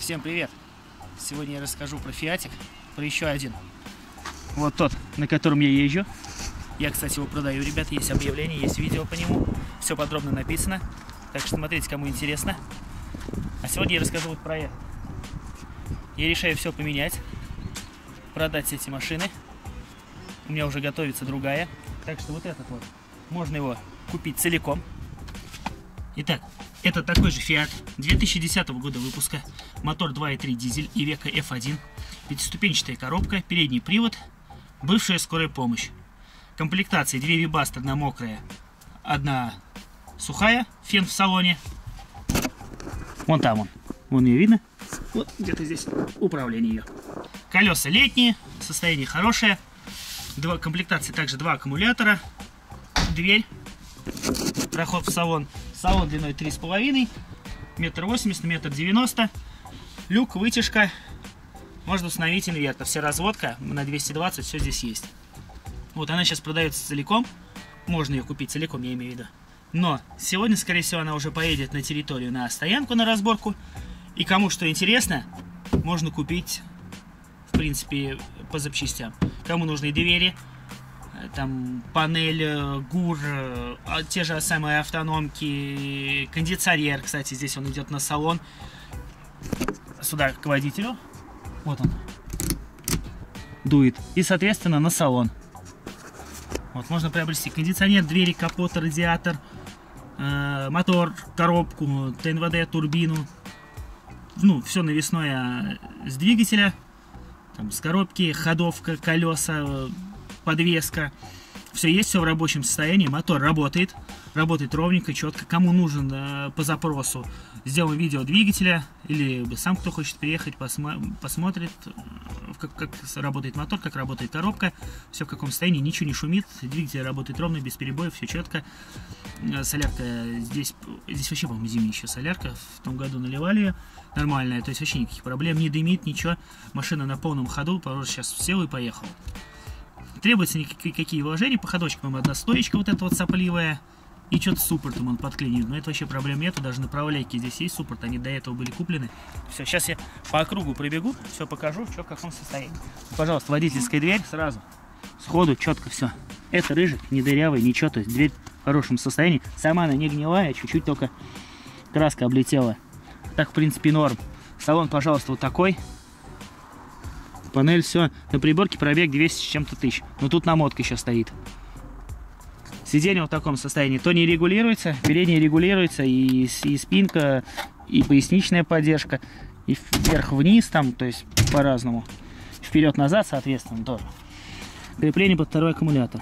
Всем привет! Сегодня я расскажу про Фиатик, про еще один. Вот тот, на котором я езжу. Я, кстати, его продаю, ребят, есть объявление, есть видео по нему. Все подробно написано. Так что смотрите, кому интересно. А сегодня я расскажу вот про это. Я решаю все поменять, продать эти машины. У меня уже готовится другая. Так что вот этот вот, можно его купить целиком. Итак, это такой же Fiat 2010 года выпуска. Мотор 2.3 дизель и века F1. Пятиступенчатая коробка, передний привод, бывшая скорая помощь. Комплектации две вибастер на мокрая, одна сухая, фен в салоне. Вон там он, вон ее видно. Вот где-то здесь управление ее. Колеса летние, состояние хорошее. Два комплектации также два аккумулятора, дверь, проход в салон. Салон длиной 3,5, метр восемьдесят, метр девяносто. Люк, вытяжка, можно установить инвертор. Вся разводка на 220, все здесь есть. Вот она сейчас продается целиком. Можно ее купить целиком, я имею в виду. Но сегодня, скорее всего, она уже поедет на территорию на стоянку на разборку. И кому что интересно, можно купить, в принципе, по запчастям. Кому нужны двери, там панель, э, ГУР, э, а, те же самые автономки, кондиционер, кстати, здесь он идет на салон. Сюда к водителю. Вот он. Дует. И, соответственно, на салон. Вот, можно приобрести кондиционер, двери, капот, радиатор, э, мотор, коробку, ТНВД, турбину. Ну, все навесное с двигателя. Там, с коробки, ходовка, колеса, подвеска. Все есть, все в рабочем состоянии. Мотор работает. Работает ровненько, четко. Кому нужен э, по запросу, сделаем видео двигателя. Или сам, кто хочет приехать, посмо посмотрит, э, как, как работает мотор, как работает коробка. Все в каком состоянии, ничего не шумит. Двигатель работает ровно, без перебоев, все четко. Э, солярка здесь, здесь вообще, по-моему, зимняя еще солярка. В том году наливали ее нормальная. То есть вообще никаких проблем, не дымит, ничего. Машина на полном ходу, просто сейчас сел и поехал требуются никакие какие вложения по ходочкам. Одна стоечка вот эта вот сопливая. И что-то суппортом он подклинивает. Но это вообще проблем нету. Даже направляйки здесь есть суппорт. Они до этого были куплены. Все, сейчас я по кругу пробегу. Все покажу, что в каком состоянии. Пожалуйста, водительская дверь сразу. Сходу, четко все. Это рыжик, не дырявый, ничего. То есть дверь в хорошем состоянии. Сама она не гнилая, чуть-чуть только краска облетела. Так, в принципе, норм. Салон, пожалуйста, вот такой панель, все. На приборке пробег 200 с чем-то тысяч. Но тут намотка еще стоит. Сиденье в таком состоянии. То не регулируется, переднее регулируется, и, и спинка, и поясничная поддержка, и вверх-вниз там, то есть по-разному. Вперед-назад, соответственно, тоже. Крепление под второй аккумулятор.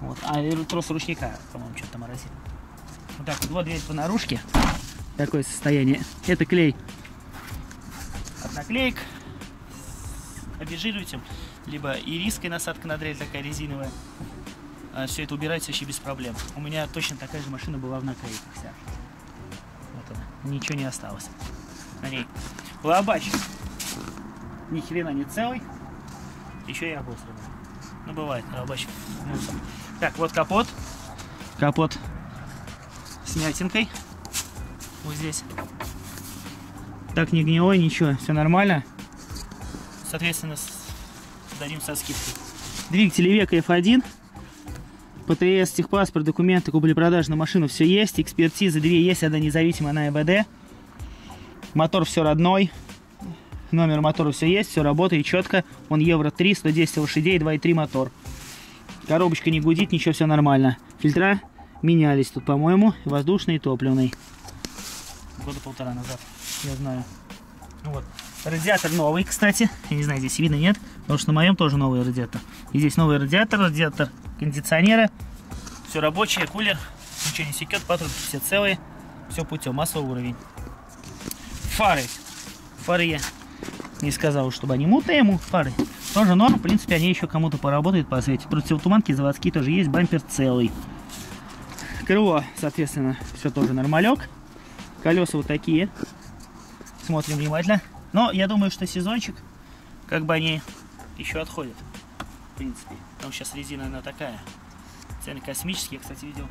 Вот. А трос ручника, по-моему, что-то морозит. Вот так вот, вот дверь по наружке. Такое состояние. Это клей от обезжириваем, либо ириской насадка на дрель такая резиновая. А все это убирается вообще без проблем. У меня точно такая же машина была в наклейках вся. Вот она, ничего не осталось на ней. Лобач ни хрена не целый, еще и обосранный. Ну бывает, лобач мусор. Так, вот капот. Капот с мятинкой. Вот здесь. Так, не гнилой, ничего, все нормально соответственно, дадим со скидкой. Двигатель Века F1. ПТС, техпаспорт, документы, купли-продажи на машину, все есть. Экспертиза, две есть, одна независимая на ЭБД. Мотор все родной. Номер мотора все есть, все работает четко. Он Евро 3, 110 лошадей, 2.3 мотор. Коробочка не гудит, ничего, все нормально. Фильтра менялись тут, по-моему, воздушный и топливный. Года полтора назад, я знаю. Вот. Радиатор новый, кстати. Я не знаю, здесь видно, нет. Потому что на моем тоже новый радиатор. И здесь новый радиатор, радиатор кондиционера. Все рабочее, кулер. Ничего не секет, патрубки все целые. Все путем, массовый уровень. Фары. Фары я не сказал, чтобы они мутные ему. Фары тоже норм. В принципе, они еще кому-то поработают по свете. Противотуманки заводские тоже есть. Бампер целый. Крыло, соответственно, все тоже нормалек. Колеса вот такие. Смотрим внимательно. Но я думаю, что сезончик, как бы они еще отходят, в принципе. Потому что сейчас резина, она такая. Цены космические. Я, кстати, видел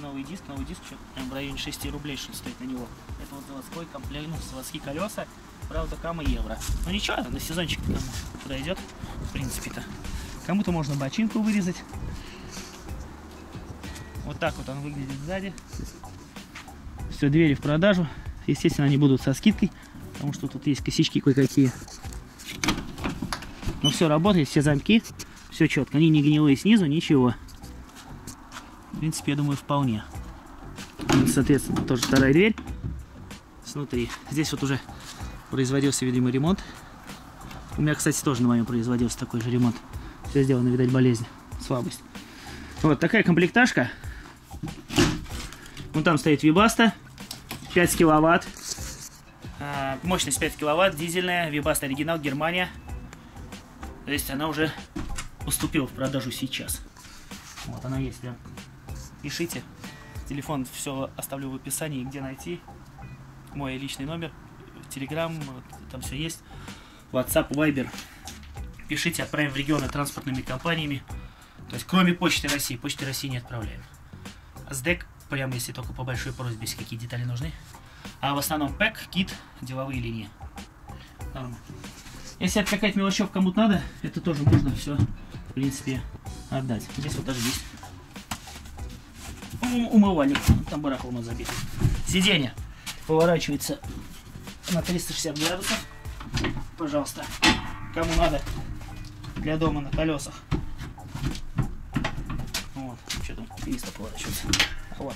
новый диск, новый диск, что в районе 6 рублей что стоит на него. Это вот заводской комплект, ну, заводские колеса, правда, кама евро. Но ничего, на сезончик кому подойдет, в принципе-то. Кому-то можно бочинку вырезать. Вот так вот он выглядит сзади. Все, двери в продажу. Естественно, они будут со скидкой, потому что тут есть косячки кое-какие. Но все работает, все замки, все четко. Они не гнилые снизу, ничего. В принципе, я думаю, вполне. Соответственно, тоже вторая дверь снутри. Здесь вот уже производился, видимо, ремонт. У меня, кстати, тоже на моем производился такой же ремонт. Все сделано, видать, болезнь, слабость. Вот такая комплектажка. Вон там стоит Вибаста, 5 киловатт. А, мощность 5 киловатт, дизельная, Вибаста оригинал, Германия. То есть она уже уступила в продажу сейчас. Вот она есть прям. Пишите. Телефон все оставлю в описании, где найти. Мой личный номер. Телеграм, там все есть. WhatsApp, Viber. Пишите, отправим в регионы транспортными компаниями. То есть, кроме Почты России, Почты России не отправляем. СДЭК, прямо если только по большой просьбе, если какие детали нужны. А в основном ПЭК, КИТ, деловые линии. Нормально. Если это какая-то мелочевка кому-то надо, это тоже можно все, в принципе, отдать. Здесь вот даже есть умывальник, там барахло мы забили. Сиденье поворачивается на 360 градусов. Пожалуйста, кому надо для дома на колесах. Вот, что там, 300 поворачивается. Вот.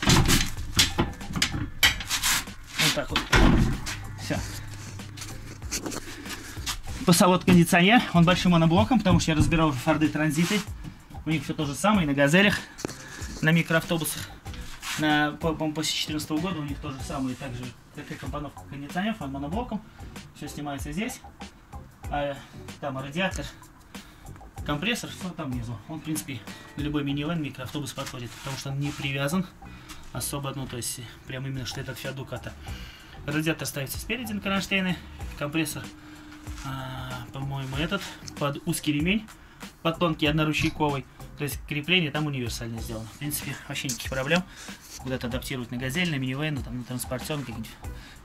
Так вот. Все. Посовод кондиционер, он большим моноблоком, потому что я разбирал уже форды транзиты. У них все то же самое, и на газелях, на микроавтобусах. На, по, по после 2014 года у них то же самое, также и компоновка кондиционеров, он моноблоком. Все снимается здесь. А там радиатор, компрессор, все там внизу. Он, в принципе, любой минивэн микроавтобус подходит, потому что он не привязан особо, ну, то есть, прям именно, что этот Fiat Ducato. Радиатор ставится спереди на кронштейны, компрессор, а, по-моему, этот, под узкий ремень, под тонкий одноручейковый. То есть крепление там универсально сделано. В принципе, вообще никаких проблем. Куда-то адаптировать на газель, на минивэн, там, на транспортер, какие-нибудь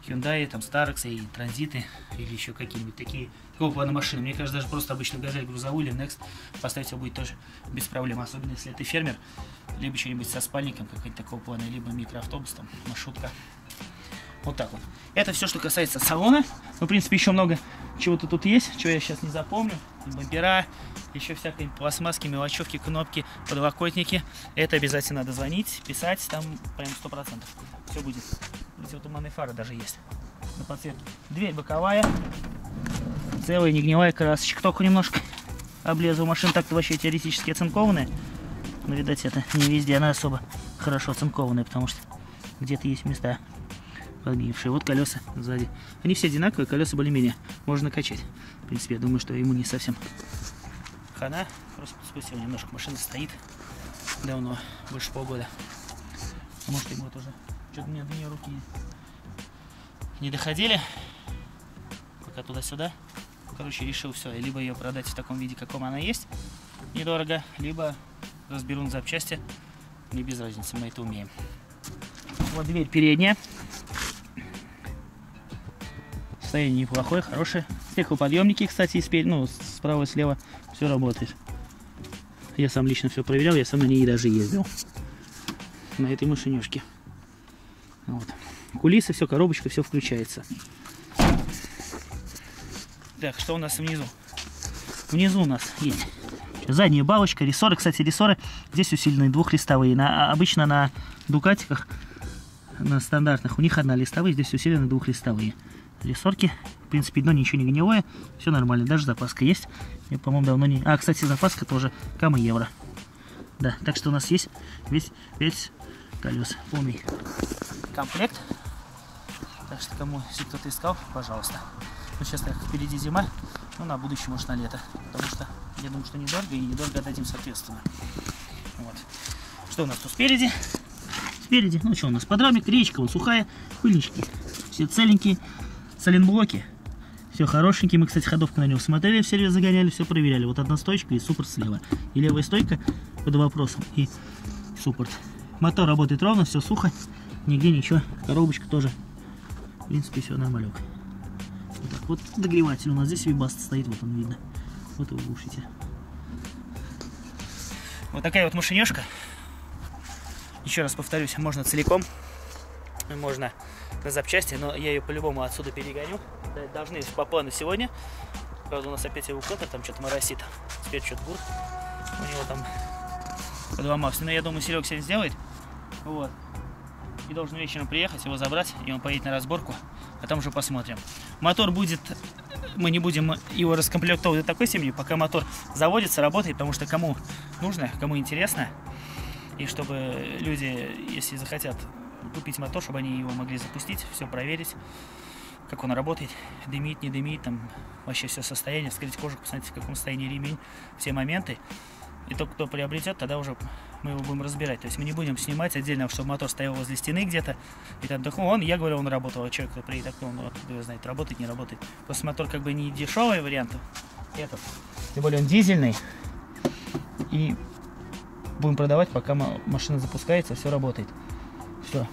Hyundai, там, Старексы и транзиты, или еще какие-нибудь такие, такого плана машины. Мне кажется, даже просто обычно газель грузовую или Next поставить его будет тоже без проблем. Особенно если ты фермер, либо что-нибудь со спальником, какой-нибудь такого плана, либо микроавтобус, там, маршрутка. Вот так вот. Это все, что касается салона. Ну, в принципе, еще много чего-то тут есть, чего я сейчас не запомню. Бампера, еще всякие пластмасски, мелочевки, кнопки, подлокотники. Это обязательно надо звонить, писать, там прям сто процентов все будет. Эти вот туманные фары даже есть на подсветке. Дверь боковая, целая, не гнилая красочка, только немножко облезла. Машина так-то вообще теоретически оцинкованная. Но, видать, это не везде она особо хорошо оцинкованная, потому что где-то есть места подгнившие. Вот колеса сзади. Они все одинаковые, колеса более-менее можно качать. В принципе, я думаю, что ему не совсем хана. Просто спустил немножко. Машина стоит давно, больше полгода. Может, ему это уже... Что-то мне нее руки не доходили. Пока туда-сюда. Короче, решил все. Либо ее продать в таком виде, каком она есть, недорого, либо разберу на запчасти. Не без разницы, мы это умеем. Вот дверь передняя. Состояние неплохое, хорошее. Стеклоподъемники, кстати, спереди, ну, справа и слева все работает. Я сам лично все проверял, я сам на ней даже ездил. На этой машинешке. Вот. Кулисы, все, коробочка, все включается. Так, что у нас внизу? Внизу у нас есть задняя балочка, рессоры. Кстати, рессоры здесь усиленные двухлистовые. На, обычно на дукатиках, на стандартных, у них одна листовые, здесь усилены двухлистовые. Рессорки, в принципе, дно ничего не гнилое, все нормально, даже запаска есть. Я, по-моему, давно не... А, кстати, запаска тоже кама евро. Да, так что у нас есть весь, весь колес, полный комплект. Так что, кому, если кто-то искал, пожалуйста. Ну, сейчас так впереди зима, ну, на будущее, может, на лето. Потому что я думаю, что недорого, и недорого отдадим соответственно. Вот. Что у нас тут спереди? Спереди, ну что у нас, подрамник, речка, вот сухая, пыльнички. Все целенькие, соленблоки. Все хорошенькие. Мы, кстати, ходовку на него смотрели, все загоняли, все проверяли. Вот одна стойка и суппорт слева. И левая стойка под вопросом, и суппорт. Мотор работает ровно, все сухо. Нигде ничего. Коробочка тоже. В принципе, все нормалек. Вот так вот догреватель у нас здесь вибаст стоит, вот он видно. Вот его глушите. Вот такая вот машинешка. Еще раз повторюсь, можно целиком, можно на запчасти, но я ее по-любому отсюда перегоню. Должны по плану сегодня. Правда, у нас опять эвакуатор там что-то моросит. Теперь что-то гурт. У него там подломался. Но я думаю, Серег сегодня сделает. Вот. И должен вечером приехать, его забрать, и он поедет на разборку. А там уже посмотрим. Мотор будет... Мы не будем его раскомплектовывать до такой степени, пока мотор заводится, работает, потому что кому нужно, кому интересно, и чтобы люди, если захотят купить мотор, чтобы они его могли запустить, все проверить, как он работает, дымит, не дымит, там вообще все состояние, вскрыть кожу, посмотреть, в каком состоянии ремень, все моменты. И тот, кто приобретет, тогда уже мы его будем разбирать. То есть мы не будем снимать отдельно, чтобы мотор стоял возле стены где-то. И там, так, он, я говорю, он работал, а человек, кто приедет, так, он откуда знает, работает, не работает. Просто мотор как бы не дешевый вариант. Этот. Тем более он дизельный. И будем продавать, пока машина запускается, все работает. Все.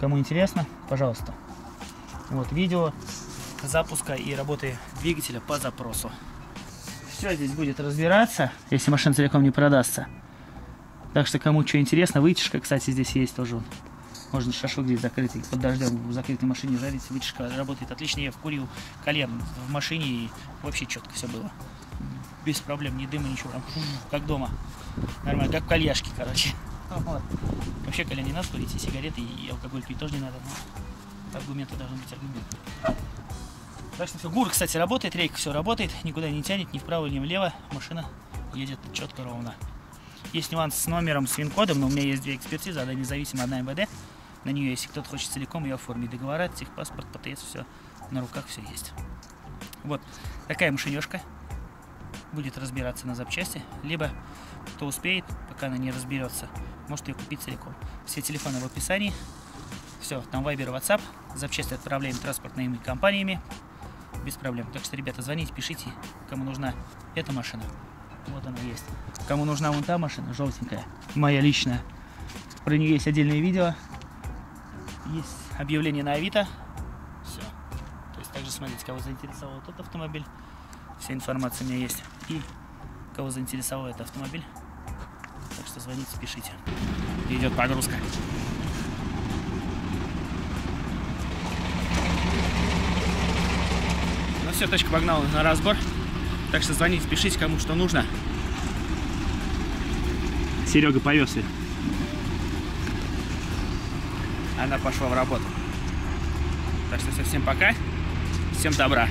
Кому интересно, пожалуйста. Вот видео запуска и работы двигателя по запросу. Все здесь будет разбираться, если машина целиком не продастся. Так что кому что интересно, вытяжка, кстати, здесь есть тоже. Можно шашлык здесь закрытый, под дождем в закрытой машине жарить. Вытяжка работает отлично. Я вкурил кальян в машине и вообще четко все было. Без проблем, ни дыма, ничего. Как дома. Нормально, как в кальяшке, короче. Вообще кальян не надо курить, и сигареты, и алкоголь пить тоже не надо. Но аргументы должны быть аргументы. Так что все. Гур, кстати, работает, рейка все работает, никуда не тянет, ни вправо, ни влево. Машина едет четко, ровно. Есть нюанс с номером, с вин-кодом, но у меня есть две экспертизы, одна независимая, одна МВД. На нее, если кто-то хочет целиком ее оформить, договора, техпаспорт, ПТС, все на руках все есть. Вот такая машинешка будет разбираться на запчасти, либо кто успеет, пока она не разберется, может ее купить целиком. Все телефоны в описании. Все, там Viber, WhatsApp. Запчасти отправляем транспортными компаниями. Без проблем. Так что, ребята, звоните, пишите, кому нужна эта машина. Вот она есть. Кому нужна вон та машина, желтенькая, моя личная. Про нее есть отдельное видео. Есть объявление на Авито. Все. То есть также смотрите, кого заинтересовал тот автомобиль. Вся информация у меня есть. И кого заинтересовал этот автомобиль. Что звоните, пишите. Идет погрузка. Ну все, точка погнала на разбор. Так что звоните, пишите, кому что нужно. Серега повез ее. Она пошла в работу. Так что всем пока. Всем добра.